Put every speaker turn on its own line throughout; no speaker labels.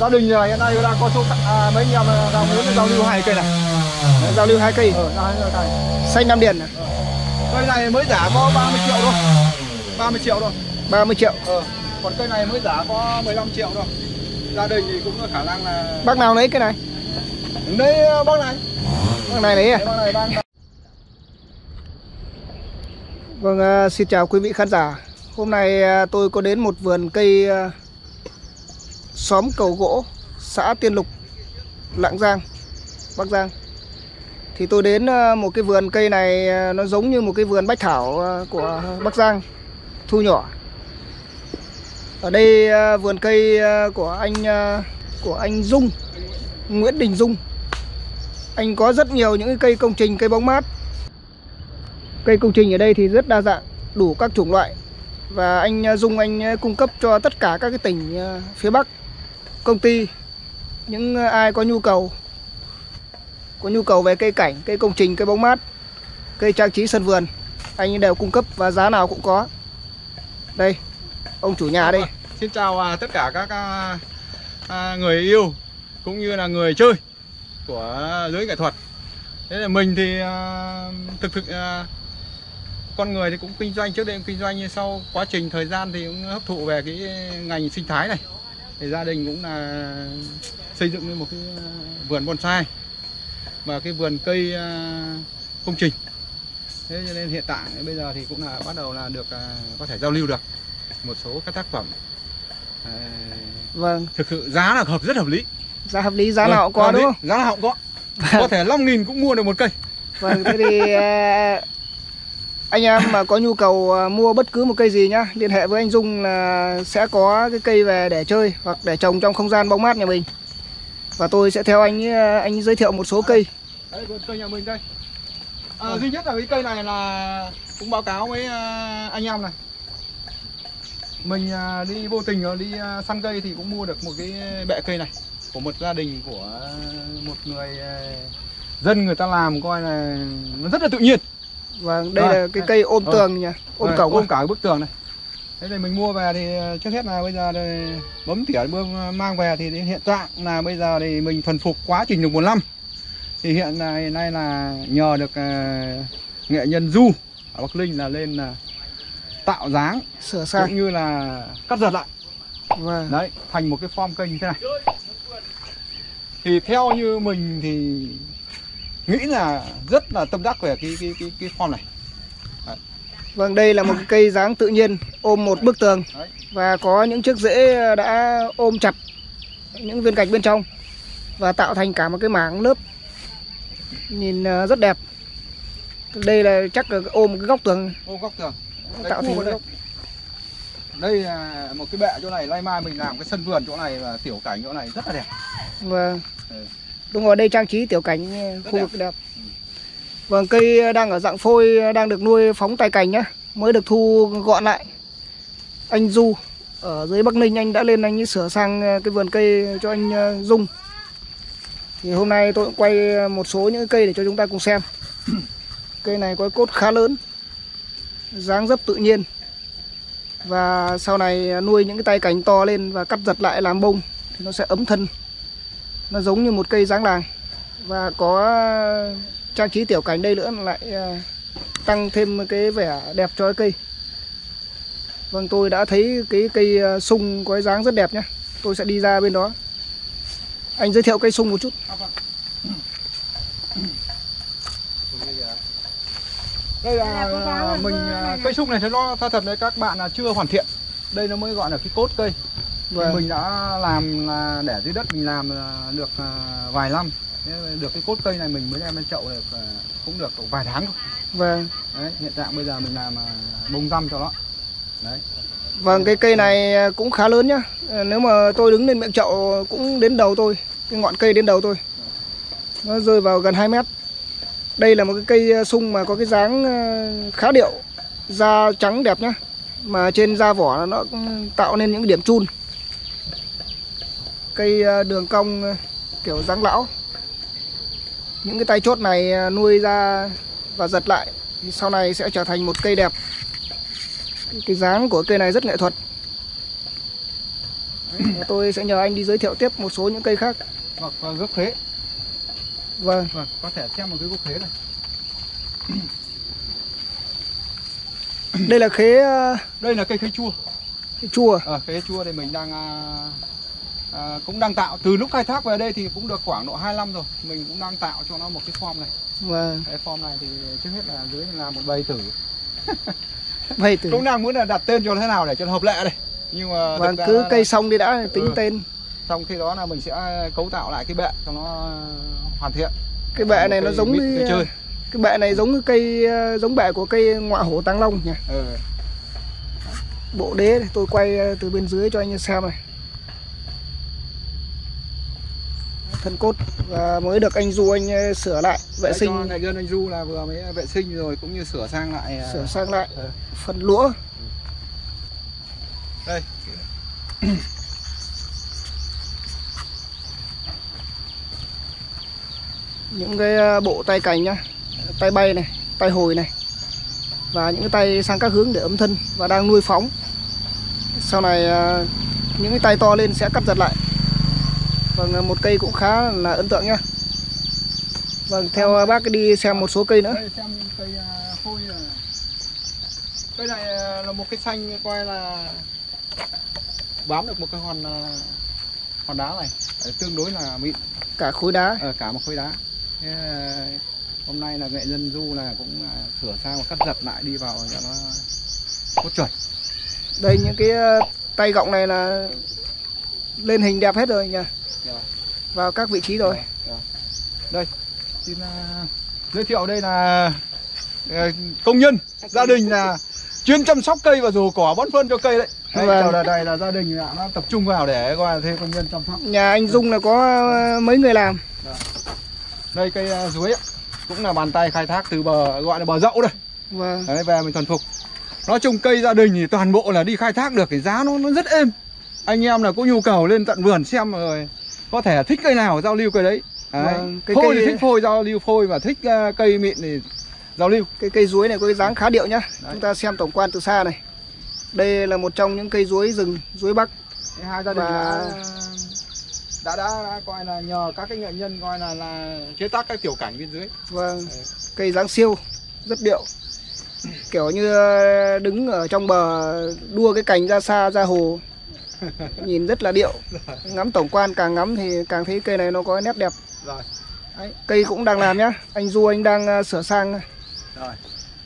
gia đình này hiện nay đang có số à, mấy anh em đang muốn giao lưu hai cây này.
Giao lưu hai cây.
Ờ. Cây.
Xanh nam điền à?
cây này mới giá có 30 triệu thôi. 30 triệu thôi.
30 triệu.
Ờ. Còn cây này mới giá có 15 triệu thôi. Gia đình thì cũng có khả năng là
bác nào lấy cái này?
Đây bác này.
Bác này lấy à?
Bác này
Vâng, à, xin chào quý vị khán giả. Hôm nay à, tôi có đến một vườn cây à, xóm cầu gỗ, xã Tiên Lục, Lạng Giang, Bắc Giang. Thì tôi đến ờ, một cái vườn cây này ờ, nó giống như một cái vườn bách thảo ờ, của Bắc Giang, thu nhỏ. Ở đây vườn cây của anh của anh Dung, Nguyễn Đình Dung. Anh có rất nhiều những cây công trình, cây bóng mát Cây công trình ở đây thì rất đa dạng, đủ các chủng loại và anh Dung anh cung cấp cho tất cả các cái tỉnh phía Bắc công ty những ờ, ai có nhu cầu có nhu cầu về cây cảnh, cây công trình, cây bóng mát, cây trang trí sân vườn anh đều cung cấp và giá nào cũng có. Đây, ông chủ nhà đây.
Xin chào à, tất cả các à, à, người yêu cũng như là người chơi của giới nghệ thuật. Thế là mình thì thực thực con người thì cũng kinh doanh trước đây cũng kinh doanh nhưng sau quá trình thời gian thì cũng hấp thụ về cái ngành sinh thái này. Thì gia đình cũng là xây dựng nên một cái à, vườn bonsai và cái vườn cây à, công trình. Thế cho nên hiện tại bây giờ thì cũng là bắt đầu là được à, có thể giao lưu được một số các tác phẩm.
Vâng,
thực sự giá là hợp rất hợp lý.
Giá hợp lý, giá
Vâng,
nào cũng có đúng không?
giá nào cũng có. Có thể 5 nghìn cũng mua được một cây.
Vâng, thế thì anh em mà có nhu cầu à, mua bất cứ một cây gì nhá, liên hệ với anh Dung là sẽ có cái cây về để chơi hoặc để trồng trong không gian bóng mát nhà mình. Và tôi sẽ theo anh à, anh giới thiệu một số cây.
đây cây nhà mình đây à, duy nhất là cái cây này là cũng báo cáo với à, anh em này mình đi vô tình đi săn cây thì cũng mua được một cái bệ cây này của một gia đình của một người dân người ta làm coi là nó rất là tự nhiên
Vâng, đây
Rồi,
là cái cây ôm
Ờ.
tường nha, ôm
Rồi,
cổng.
ôm cả cái bức tường này thế thì mình mua về thì ờ, trước hết là bây giờ thì bấm tỉa bơm mang về thì hiện trạng là bây giờ thì mình thuần phục quá trình được một năm thì hiện nay nay là nhờ được ờ, nghệ nhân du ở bắc ninh là lên là tạo dáng
Sửa sang.
cũng như là cắt giật lại
Vâng.
đấy thành một cái form cây như thế này thì theo như mình thì nghĩ là rất là tâm đắc về cái cái cái cái form này
Vâng, đây là một cái cây dáng tự nhiên ôm một bức tường
Đấy.
và có những chiếc rễ đã ôm chặt những viên gạch bên trong và tạo thành cả một cái mảng lớp nhìn à, rất đẹp. Đây là chắc là ôm một cái góc tường
ô góc tường Đây,
tạo thành
đây.
góc.
đây là một cái bệ chỗ này nay mai mình làm cái sân vườn chỗ này và tiểu cảnh chỗ này rất là đẹp
Vâng.
Ừ.
Đúng rồi, đây trang trí tiểu cảnh khu vực đẹp. Vâng, cây đang ở dạng phôi đang được nuôi phóng tay cành nhá, mới được thu gọn lại. Anh Du ở dưới Bắc Ninh anh đã lên anh ấy sửa sang à, cái vườn cây cho anh à, Dung. Thì hôm nay tôi cũng quay một số những cây để cho chúng ta cùng xem. Cây này có cốt khá lớn, dáng dấp tự nhiên. Và sau này nuôi những cái tay cành to lên và cắt giật lại làm bông thì nó sẽ ấm thân. Nó giống như một cây dáng làng và có trang trí tiểu cảnh đây nữa lại à, tăng thêm cái vẻ đẹp cho cái cây. Vâng, tôi đã thấy cái cây à, sung có cái dáng rất đẹp nhé. Tôi sẽ đi ra bên đó. Anh giới thiệu cây sung một chút.
đây là mình à, cây sung này thì nó thật đấy các bạn là chưa hoàn thiện đây nó mới gọi là cái cốt cây
Vâng.
mình đã làm là để dưới đất mình làm là được à, vài năm được cái cốt cây này mình mới đem lên chậu được à, cũng được vài tháng thôi
Vâng.
đấy hiện trạng bây giờ mình làm à, bông răm cho nó đấy
Vâng, cái cây này cũng khá lớn nhá. Nếu mà tôi đứng lên miệng chậu cũng đến đầu tôi, cái ngọn cây đến đầu tôi. Nó rơi vào gần 2 mét. Đây là một cái cây sung mà có cái dáng khá điệu, da trắng đẹp nhá. Mà trên da vỏ nó tạo nên những điểm chun. Cây à, đường cong à, kiểu dáng lão. Những cái tay chốt này à, nuôi ra và giật lại thì sau này sẽ trở thành một cây đẹp. Cái, cái dáng của cây này rất nghệ thuật. Và tôi sẽ nhờ anh đi giới thiệu tiếp một số những cây khác.
hoặc và gốc khế.
Vâng,
vâng có thể xem một cái gốc khế này.
Đây là khế ờ,
đây là cây khế chua.
khế chua.
Ờ, khế chua thì mình đang à, cũng đang tạo từ lúc khai thác về đây thì cũng được khoảng độ 2 năm rồi mình cũng đang tạo cho nó một cái form này
Vâng,
cái form này thì trước hết là dưới là một bầy tử
vậy từ
cũng đang muốn là đặt tên cho thế nào để cho nó hợp lệ đây nhưng mà
vâng cứ
là-
cây xong đi đã tính
Ừ.
tên.
xong khi đó là mình sẽ cấu tạo lại cái bệ cho nó hoàn thiện
Cái bệ này nó giống như
cây chơi
cái bệ này giống như cây ờ, giống bệ của cây ngọa hổ tăng long nhỉ.
ừ.
Bộ đế này, tôi quay ờ, từ bên dưới cho anh xem này. Thân cốt và mới được anh Du anh ờ, sửa lại vệ
Đấy,
sinh.
dân anh du là vừa mới vệ sinh rồi cũng như sửa sang lại à,
sửa sang lại
Ừ.
phần lũa.
Đây.
Những cái ờ, bộ tay cành nhá tay bay này tay hồi này và những cái tay sang các hướng để âm thân và đang nuôi phóng. Sau này ờ, những cái tay to lên sẽ cắt giật lại vâng ờ, một cây cũng khá là ấn tượng nhá. Vâng theo ờ, bác đi xem một số cây nữa.
Đây xem cây à, phôi này cây này à, là một cái xanh coi là bám được một cái hòn à, hòn đá này. Tương đối là mịn.
Cả khối đá.
Ở cả một khối đá. Thế, à, hôm nay là nghệ nhân du là cũng à, sửa sang và cắt giật lại đi vào cho nó cốt chuẩn.
Đây những cái ờ, tay gọng này là lên hình đẹp hết rồi nhỉ. Vào các vị trí rồi.
Đây xin à, giới thiệu đây là à, công nhân. Gia đình là chuyên chăm sóc cây và rổ cỏ bón phân cho cây đấy. Đây,
Vâng.
là đây là gia đình nó tập trung vào để gọi là thuê công nhân chăm sóc.
Nhà anh Dung là có ờ, mấy người làm?
Đây cây à, dưới cũng là bàn tay khai thác từ bờ gọi là bờ dậu đây.
Vâng.
Đấy về mình thuần phục. Nói chung cây gia đình thì toàn bộ là đi khai thác được thì giá nó nó rất êm. Anh em là có nhu cầu lên tận vườn xem rồi có thể thích cây nào giao lưu cây đấy, đấy.
Vâng, cái
phôi
cây-
thì thích phôi giao lưu phôi và thích à, cây mịn thì giao lưu.
Cái cây chuối này có cái dáng khá điệu nhá.
Đấy.
chúng ta xem tổng quan từ xa này. Đây là một trong những cây chuối rừng chuối bắc.
Thế hai gia đình
Và-
đã, đã, đã, đã coi là nhờ các cái nghệ nhân coi là là chế tác các tiểu cảnh bên dưới.
Vâng cây dáng siêu rất điệu. Kiểu như ờ, đứng ở trong bờ đua cái cành ra xa ra hồ nhìn rất là điệu. Ngắm tổng quan càng ngắm thì càng thấy cây này nó có nét đẹp.
Rồi.
Đấy, cây cũng đang làm nhá. Anh du anh đang ờ, sửa sang.
Rồi.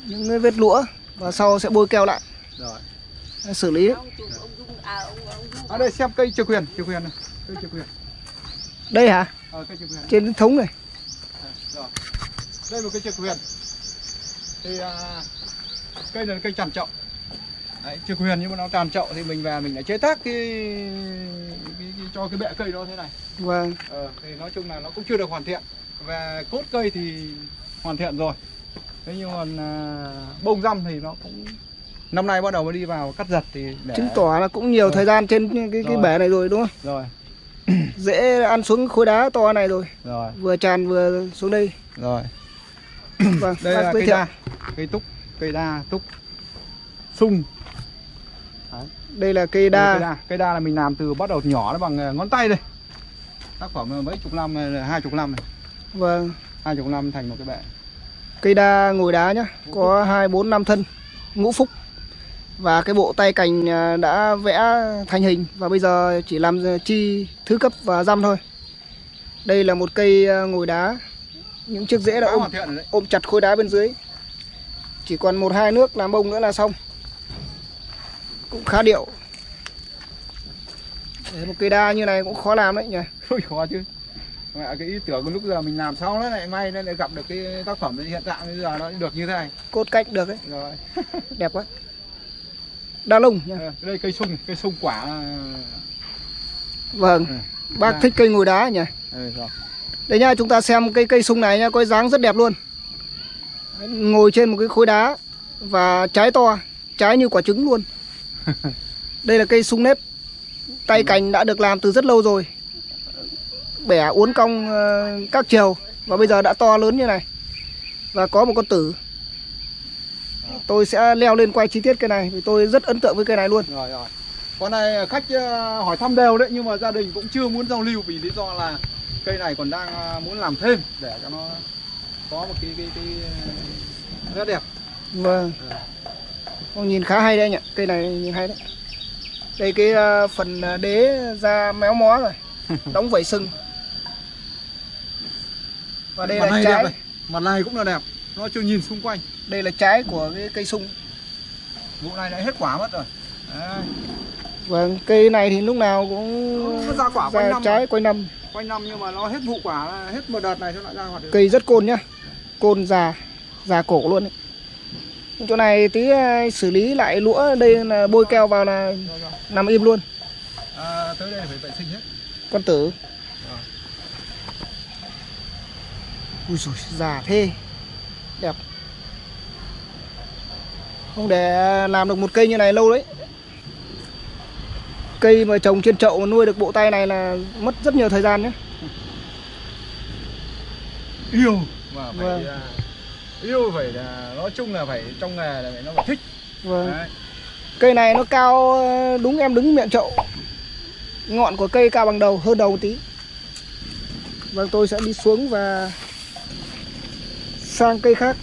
Những cái vết lũa và sau sẽ bôi keo lại.
Rồi.
Xử lý.
Ở đây xem cây chưa quyền chưa quyền này. Cây chưa quyền
đây hả?
Ờ, cây quyền
trên thống này.
Rồi. Đây một cây chưa quyền thì à, cây này là cây tràn chậu Đấy, chưa quyền nhưng mà nó tràn chậu thì mình về mình lại chế tác cái, cái, cái cho cái bệ cây đó thế này.
Vâng.
Ờ, thì nói chung là nó cũng chưa được hoàn thiện. Và cốt cây thì hoàn thiện rồi. Thế nhưng còn à, bông răm thì nó cũng năm nay bắt đầu mới đi vào cắt giật thì để
chứng tỏ là cũng nhiều
Rồi.
thời gian trên cái cái
Rồi.
bể này rồi đúng không?
Rồi.
Dễ ăn xuống khối đá to này rồi.
Rồi.
Vừa tràn vừa xuống đây.
Rồi.
Vâng
đây là cây
thiệu.
đa. Cây túc cây đa túc. Sung
đây là cây
cây
đa.
Đa cây đa là mình làm từ bắt đầu nhỏ nó bằng ờ, ngón tay đây. Tác phẩm mấy chục năm này, hai chục năm này.
Vâng.
Hai chục năm thành một cái bệ.
Cây đa ngồi đá nhá. Có hai bốn năm thân. Ngũ phúc. Và cái bộ tay cành đã vẽ thành hình. Và bây giờ chỉ làm chi thứ cấp và răm thôi. Đây là một cây ngồi đá. Những chiếc rễ đã ôm, ôm chặt khối đá bên dưới. Chỉ còn một hai nước làm bông nữa là xong cũng khá điệu. Đấy, một cây đa như này cũng khó làm đấy nhỉ?
Ôi khó chứ. Mẹ, cái ý tưởng lúc giờ mình làm xong nó lại may nó lại gặp được cái tác phẩm hiện tại bây giờ nó được như thế này.
Cốt cách được đấy
rồi.
Đẹp quá. Đa lông nhỉ?
Ờ, đây cây sung cây sung quả.
Vâng.
Ừ.
bác thích cây ngồi đá nhỉ?
Ừ, rồi.
Đây nha, chúng ta xem cây cây sung này nha, có dáng rất đẹp luôn. Đấy, Ngồi trên một cái khối đá và trái to, trái như quả trứng luôn. Đây là cây sung nếp. Tay cành đã được làm từ rất lâu rồi. Bẻ uốn cong ờ, các chiều và bây giờ đã to lớn như này. Và có một con tử. Tôi sẽ leo lên quay chi tiết cây này vì tôi rất ấn tượng với cây này luôn.
rồi rồi con này khách ờ, hỏi thăm đều đấy nhưng mà gia đình cũng chưa muốn giao lưu vì lý do là cây này còn đang ờ, muốn làm thêm để cho nó có một cái cái cái rất đẹp
Vâng. Ô, nhìn khá hay đấy anh ạ. Cây này nhìn hay đấy. Đây cái ờ, phần ờ, đế ra méo mó rồi. Đóng vảy sừng. Và đây
mặt
là
này
trái.
đẹp này mặt này cũng là đẹp nó chưa nhìn xung quanh
Đây là trái của cái cây sung.
vụ này đã hết quả mất rồi đấy.
Vâng, cây này thì lúc nào cũng
Nó ra quả quanh năm
trái quanh năm.
quanh năm nhưng mà nó hết vụ quả hết một đợt này nó lại ra hoạt
Cây rất côn nhá. Côn già, già cổ luôn ấy. Chỗ này tí ờ, xử lý lại lũa đây là bôi keo vào là nằm im luôn.
à, tới đây phải vệ sinh hết
Con tử. Ui dồi, già thế. Đẹp. Không để làm được một cây như này lâu đấy. Cây mà trồng trên chậu nuôi được bộ tay này là mất rất nhiều thời gian nhé.
yêu mà phải
Vâng.
Yêu phải là nói chung là phải trong nghề là phải nó phải thích
Vâng.
đấy.
Cây này nó cao ờ, đúng em đứng miệng chậu. Ngọn của cây cao bằng đầu, hơn đầu một tí. Vâng, tôi sẽ đi xuống và sang cây khác,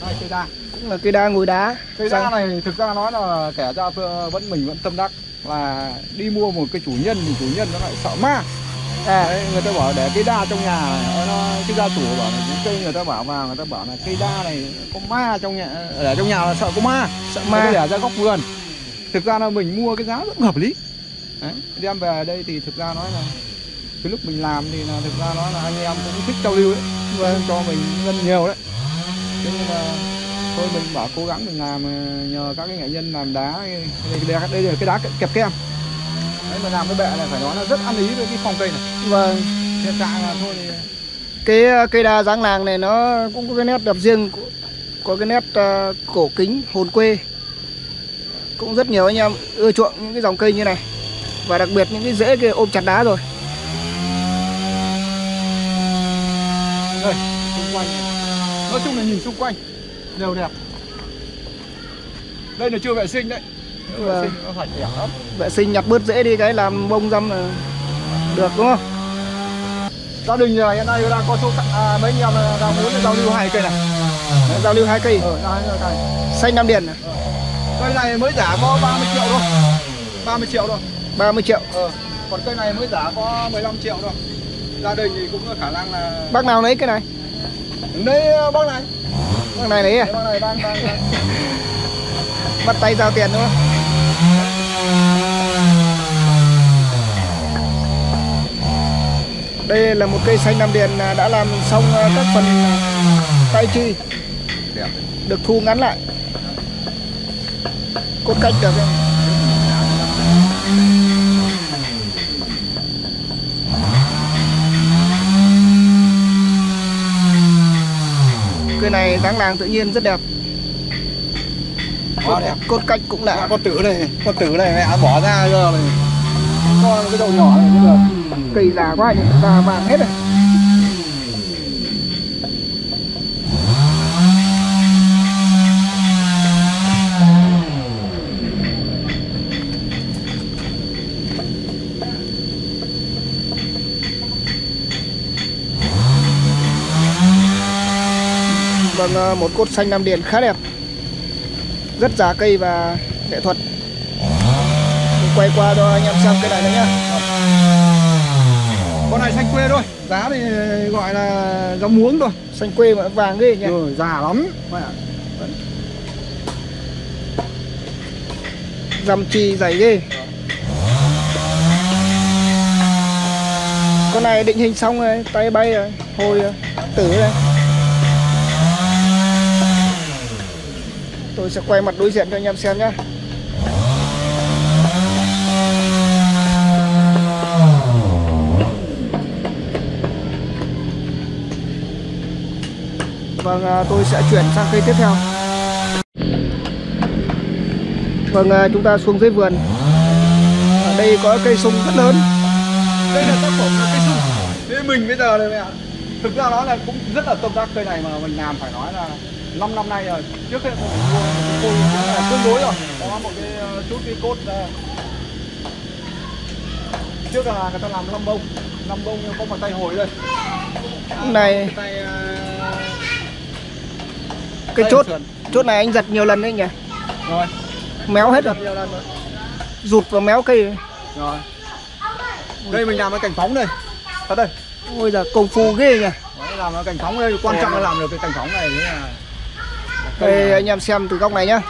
Đây, cây đa
cũng là cây đa ngồi đá.
cây đa này thực ra nói là kẻ ra vẫn mình vẫn tâm đắc là đi mua một cái chủ nhân thì chủ nhân nó lại sợ ma
À,
đấy người ta bảo để cây đa trong nhà nó cái gia chủ bảo là những cây người ta bảo vào người ta bảo là cây đa này có ma trong nhà ở trong nhà là sợ có ma
sợ
ma. để ra góc vườn. Thực ra là mình mua cái giá rất hợp lý. Đấy, đem về đây thì thực ra nói là cái lúc mình làm thì là thực ra nói là anh em cũng thích giao lưu đấy cho mình rất nhiều đấy. Thế nhưng mà thôi mình bảo cố gắng mình làm ờ, nhờ các cái nghệ nhân làm đá đây, đây, đây là cái đá kẹp kem mà làm cái bệ này phải nói là rất ăn ý với cái phong cây này
Vâng.
hiện tại là thôi thì
Cái ờ, cây đa dáng làng này nó cũng có cái nét đẹp riêng, có- cái nét ờ, cổ kính, hồn quê. Cũng rất nhiều anh em ưa chuộng những cái dòng cây như này. Và đặc biệt những cái rễ kia ôm chặt đá rồi.
đây xung quanh nói chung là nhìn xung quanh đều đẹp đây là chưa vệ sinh đấy
Vâng.
đẹp lắm
Vệ sinh nhặt bớt rễ đi cái làm bông răm là được đúng không?
gia đình này hiện nay đang có số à, mấy anh em đang muốn giao lưu hai cây này
Giao lưu hai cây.
ờ cây
Xanh Nam Điền này,
cây này mới giá có 30 triệu thôi 30 triệu thôi
30 triệu.
ờ còn cây này mới giá có 15 triệu thôi gia đình thì cũng có khả năng là
Bác nào lấy cái này?
đây bác này
Bác này lấy à?
Bác này đang đang, đang.
Bắt tay giao tiền đúng không? Đây là một cây xanh Nam Điền à, đã làm xong à, các phần tay chi được thu ngắn lại. Cốt cách được? Cây này dáng làng tự nhiên rất đẹp.
Quá đẹp
Cốt cách cũng đã.
con tử này con tử này mẹ bỏ ra giờ này con cái đầu nhỏ này cũng được
Cây già quá nhỉ, già vàng hết rồi. Vâng, à, một cốt xanh Nam Điền khá đẹp. Rất giá cây và nghệ thuật. Mình Quay qua cho anh em xem cái này nữa nhá
con này xanh quê thôi. Giá thì gọi là giá muống thôi.
Xanh quê mà vàng ghê nhỉ?
Rồi già lắm. Mẹ
Dằm trì dày ghê. Con này định hình xong rồi Tay bay rồi Hồi rồi. tử đây Tôi sẽ quay mặt đối diện cho anh em xem nhá Vâng, à, tôi sẽ chuyển sang cây tiếp theo. Vâng, à, chúng ta xuống dưới vườn. Ở đây có cây sung rất lớn.
Đây là tác phẩm cây sung. Thế mình bây giờ này mẹ thực ra nó là cũng rất là tâm đắc cây này mà mình làm phải nói là 5 năm nay rồi. Trước khi mình mua một cây tương đối rồi. Có một cái ờ, chút cái cốt ờ, trước là người ta làm lâm bông. Lâm bông có một tay hồi đây.
Này.
tay ờ,
cái chốt chốt này anh giật nhiều lần đấy nhỉ?
Rồi.
Méo hết rồi. Rụt và méo cây.
Rồi. Đây mình làm cái cảnh phóng đây. Thật đây.
Ôi giời công phu ghê nhỉ?
Đấy, làm cái cảnh phóng đây quan trọng là làm được cái cảnh phóng này là
đây anh em xem từ góc này nhá.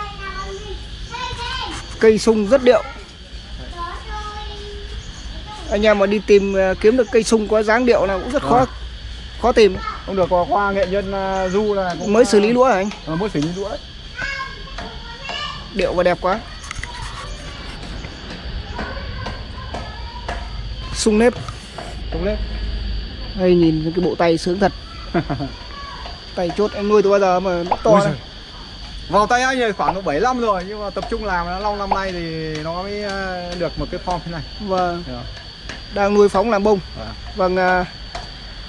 Cây sung rất điệu. Anh em mà đi tìm ờ, kiếm được cây sung có dáng điệu nào cũng rất khó khó tìm
không được qua- qua nghệ nhân ờ, du là cũng,
mới xử lý lúa hả anh?
ờ, mới xử lý lúa. Đấy
điệu và đẹp quá. Sung nếp.
Đúng đấy
hay nhìn cái bộ tay sướng thật. Tay chốt anh nuôi từ bao giờ mà nó to
vào tay anh này khoảng độ 7 năm rồi nhưng mà tập trung làm nó long năm nay thì nó mới ờ, được một cái form thế này. Được.
đang nuôi phóng làm bông.
Vâng.
vâng à,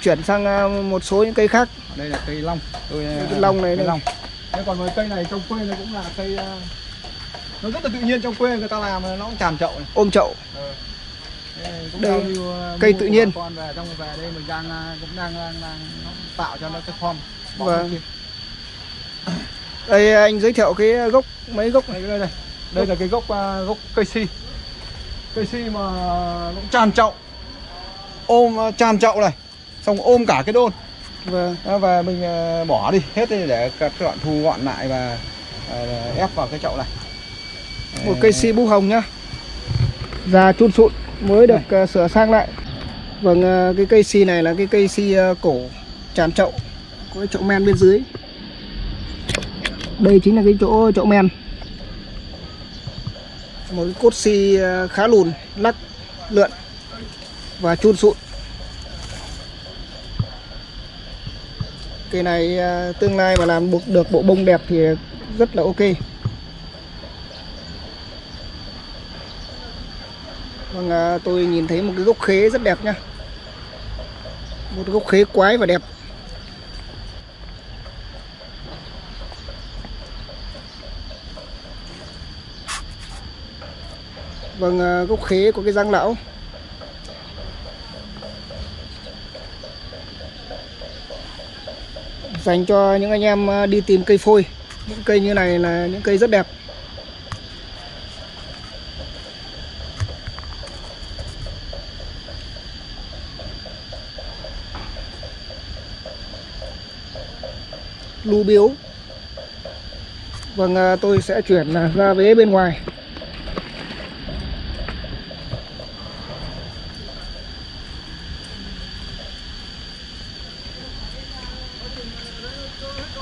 chuyển sang à, một số những cây khác.
Đây là cây long. Tôi ờ,
Cái long này
cây long. Thế còn với cây này trong quê nó cũng là cây ờ, nó rất là tự nhiên trong quê người ta làm nó cũng tràn chậu này.
Ôm chậu.
Ờ. Đây, ờ,
cây tự nhiên.
con về trong về đây mình đang cũng đang, đang, đang nó tạo cho nó cái form
Vâng. đây anh giới thiệu cái gốc mấy gốc này.
Đây đây đây. Đây là cái gốc gốc cây si. Cây si mà cũng tràn chậu. Ôm tràn chậu này xong ôm cả cái đôn.
Và
Đó, và mình ờ, bỏ đi. Hết đi để các đoạn thu gọn lại và ờ, ép vào cái chậu này.
Một cây si búp hồng nhá. Già chun sụn mới được à, sửa sang lại. Vâng cái cây si này là cái cây si cổ tràn chậu có cái chậu men bên dưới. Đây chính là cái chỗ chậu men. Một cái cốt si khá lùn lắc lượn và chun sụn cây này à, tương lai mà làm được bộ bông đẹp thì rất là ok. Vâng, à, tôi nhìn thấy một cái gốc khế rất đẹp nhá Một gốc khế quái và đẹp. Vâng, à, gốc khế của cái răng lão. Dành cho những anh em ờ, đi tìm cây phôi. Những cây như này là những cây rất đẹp. Lưu biếu. Vâng ờ, tôi sẽ chuyển ờ, ra vế bên ngoài.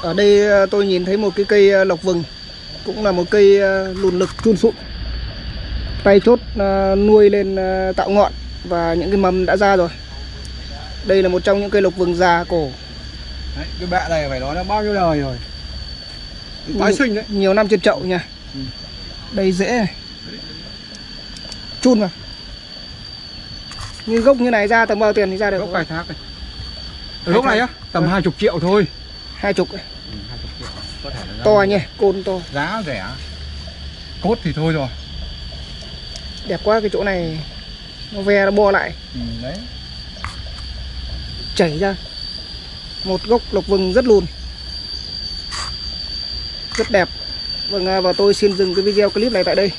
Ở đây à, tôi nhìn thấy một cái cây à, lộc vừng. Cũng là một cây à, lùn lực chun sụn. Tay chốt nuôi lên tạo ngọn Và những cái mầm đã ra rồi. Đây là một trong những cây lộc vừng già cổ.
Đấy, cái bẹ này phải nói là bao nhiêu đời rồi? Tái sinh đấy.
nhiều năm trên chậu nha.
Ừ.
đây dễ này. Chun vào như gốc như này ra tầm bao tiền thì ra được
gốc khai thác này. Gốc này á tầm
Vâng.
hai chục triệu thôi
hai chục.
Là
to nhỉ côn to.
Giá rẻ. Cốt thì thôi rồi.
Đẹp quá cái chỗ này nó ve nó bo lại.
Ừ, đấy.
Chảy ra. Một gốc lộc vừng rất lùn rất đẹp. Vâng à, và tôi xin dừng cái video clip này tại đây.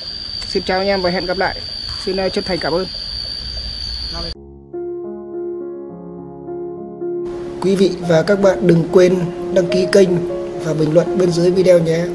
Xin chào anh em và hẹn gặp lại. Xin à, chân thành cảm ơn quý vị và các bạn đừng quên đăng ký kênh và bình luận bên dưới video nhé.